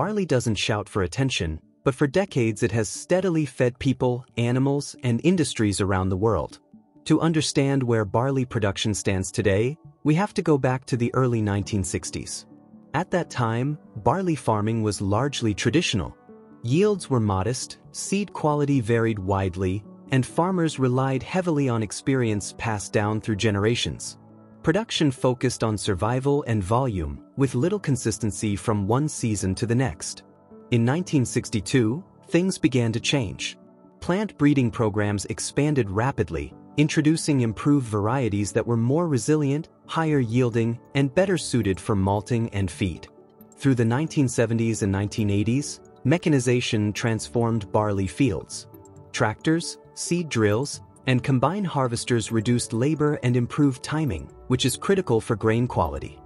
barley doesn't shout for attention, but for decades it has steadily fed people, animals, and industries around the world. To understand where barley production stands today, we have to go back to the early 1960s. At that time, barley farming was largely traditional. Yields were modest, seed quality varied widely, and farmers relied heavily on experience passed down through generations. Production focused on survival and volume, with little consistency from one season to the next. In 1962, things began to change. Plant breeding programs expanded rapidly, introducing improved varieties that were more resilient, higher yielding, and better suited for malting and feed. Through the 1970s and 1980s, mechanization transformed barley fields. Tractors, seed drills, and combine harvesters reduced labor and improved timing, which is critical for grain quality.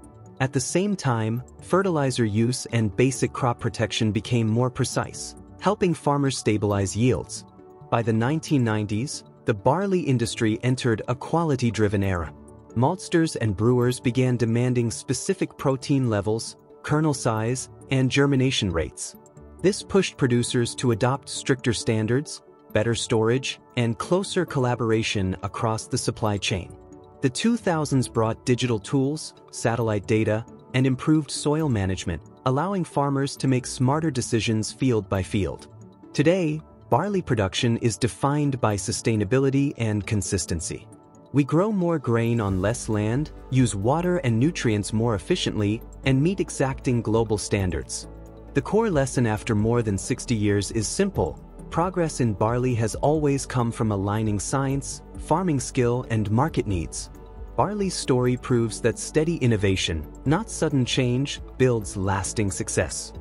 At the same time, fertilizer use and basic crop protection became more precise, helping farmers stabilize yields. By the 1990s, the barley industry entered a quality-driven era. Maltsters and brewers began demanding specific protein levels, kernel size, and germination rates. This pushed producers to adopt stricter standards, better storage, and closer collaboration across the supply chain. The 2000s brought digital tools, satellite data, and improved soil management, allowing farmers to make smarter decisions field by field. Today, barley production is defined by sustainability and consistency. We grow more grain on less land, use water and nutrients more efficiently, and meet exacting global standards. The core lesson after more than 60 years is simple. Progress in barley has always come from aligning science, farming skill, and market needs. Barley's story proves that steady innovation, not sudden change, builds lasting success.